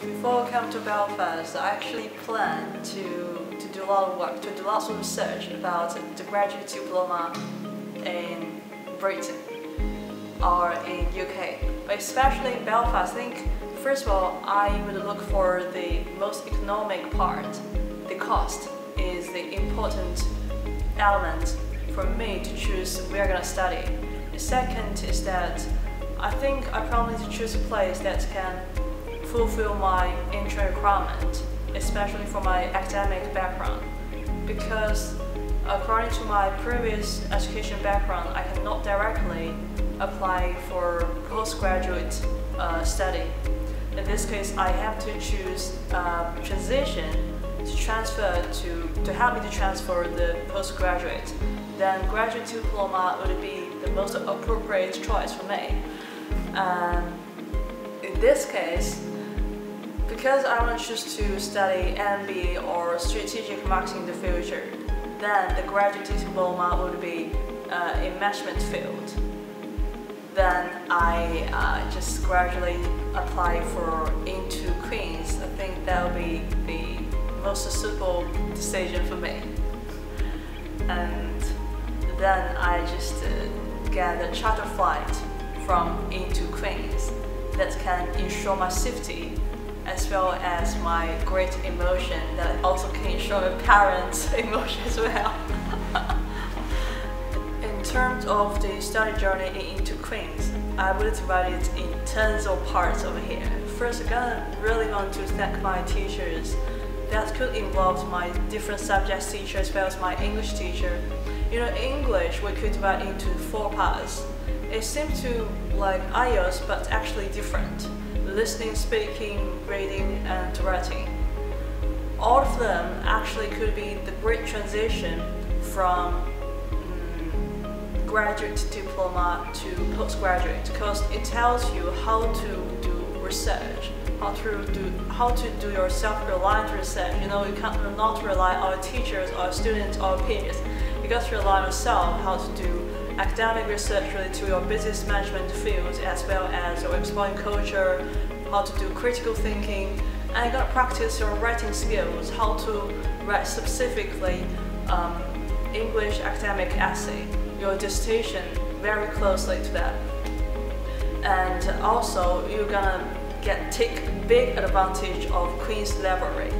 Before I come to Belfast, I actually plan to, to do a lot of work, to do lots of research about the graduate diploma in Britain or in UK. But especially in Belfast, I think first of all, I would look for the most economic part. The cost is the important element for me to choose where I'm gonna study. The second is that I think I probably need to choose a place that can fulfill my entry requirement, especially for my academic background. Because according to my previous education background, I cannot directly apply for postgraduate uh, study. In this case, I have to choose transition to transfer to, to help me to transfer the postgraduate. Then graduate diploma would be the most appropriate choice for me. And in this case, because I want to choose to study MBA or strategic marketing in the future, then the graduate diploma would be uh, in management field. Then I uh, just gradually apply for INTO Queen's. I think that will be the most suitable decision for me. And then I just uh, get a charter flight from INTO Queen's that can ensure my safety as well as my great emotion that also can show my parents' emotion as well. in terms of the study journey into Queen's, I would divide it in tons of parts over here. First, I gonna really want to thank my teachers. That could involve my different subjects teacher as well as my English teacher. You know, English we could divide into four parts. It seems to like IELTS, but actually different listening, speaking, reading, and writing. All of them actually could be the great transition from um, graduate diploma to postgraduate because it tells you how to do research, how to do how to do your self-reliant research. You know, you cannot rely on teachers or students or peers. You got to rely on yourself how to do academic research related to your business management field as well as your exploring culture, how to do critical thinking, and you gotta practice your writing skills, how to write specifically um, English academic essay, your dissertation very closely to that. And also you're gonna get take big advantage of Queen's Library.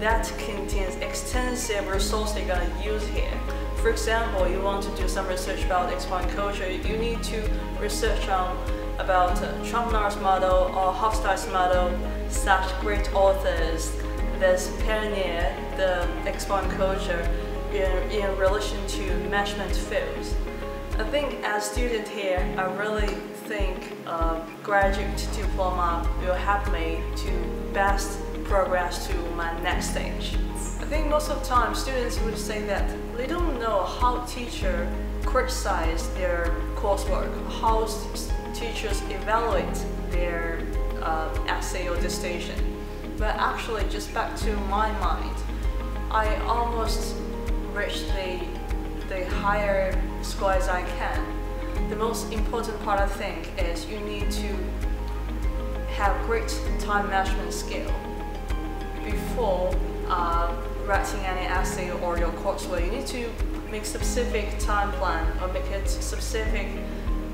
That contains extensive resources you're gonna use here. For example, you want to do some research about exploring culture, you need to research on about uh, Trompenaars' model or Hofstede's model, such great authors that pioneer the exploring culture in, in relation to management fields. I think as a student here, I really think uh, graduate diploma will help me to best progress to my next stage. I think most of the time students would say that they don't know how teacher criticize their coursework, how teachers evaluate their uh, essay or dissertation. But actually, just back to my mind, I almost reached the, the higher score as I can. The most important part, I think, is you need to have great time management skill before uh, writing any essay or your coursework, you need to make specific time plan or make it specific.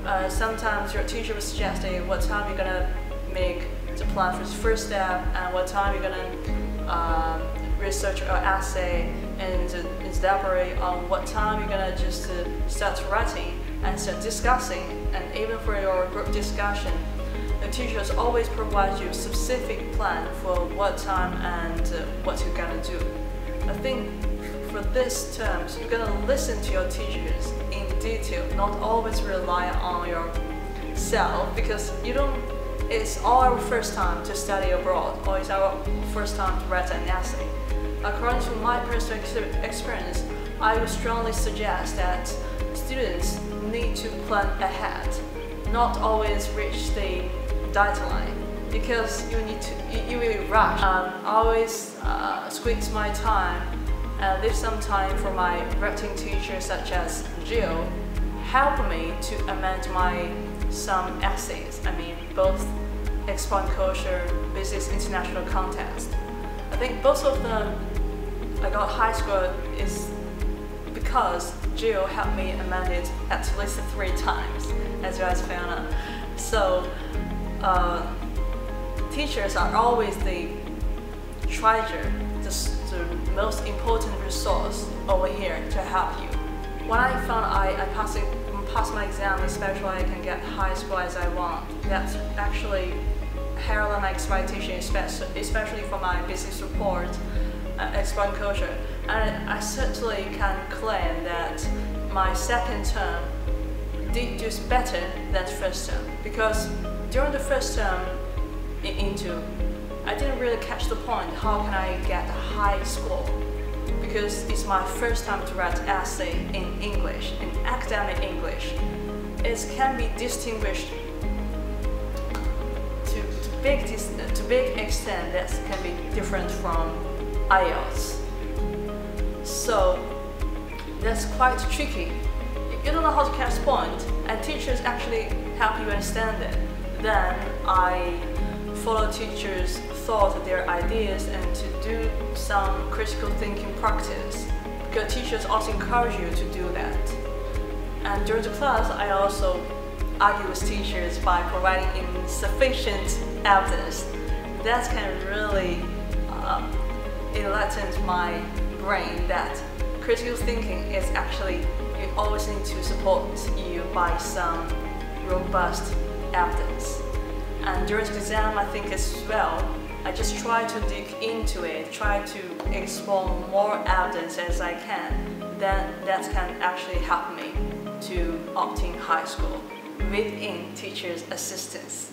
Uh, sometimes your teacher will suggest what time you're gonna make the plan for the first step and what time you're gonna um, research your essay and elaborate on what time you're gonna just uh, start writing and start discussing and even for your group discussion teachers always provide you a specific plan for what time and uh, what you're gonna do. I think for this term, you're gonna listen to your teachers in detail, not always rely on yourself because you don't. It's our first time to study abroad, or it's our first time to write an essay. According to my personal experience, I would strongly suggest that students need to plan ahead, not always reach the deadline because you need to you, will rush. Um, always uh, squeeze my time and leave some time for my writing teacher such as Jill help me to amend my some essays. I mean both Expand Culture, Business International Contest. I think both of them I got high score is because Jill helped me amend it at least three times, as guys found out. So, uh, teachers are always the treasure, the, the most important resource over here to help you. When I found I, I passed, passed my exam, especially I can get high score as I want, that's actually higher than my expectation, especially for my business support uh, culture. And I certainly can claim that my second term did just better than first term because during the first um, term into I didn't really catch the point how can I get a high score because it's my first time to write essay in English, in academic English. It can be distinguished to, to big to big extent that can be different from IELTS. So that's quite tricky. You don't know how to catch point, and teachers actually help you understand it, then I follow teachers' thought, their ideas, and to do some critical thinking practice. Because teachers also encourage you to do that. And during the class, I also argue with teachers by providing insufficient evidence. That can really uh, enlightens my brain that critical thinking is actually you always need to support you by some robust evidence. And during the exam, I think as well, I just try to dig into it, try to explore more evidence as I can. Then that can actually help me to obtain high score within teacher's assistance.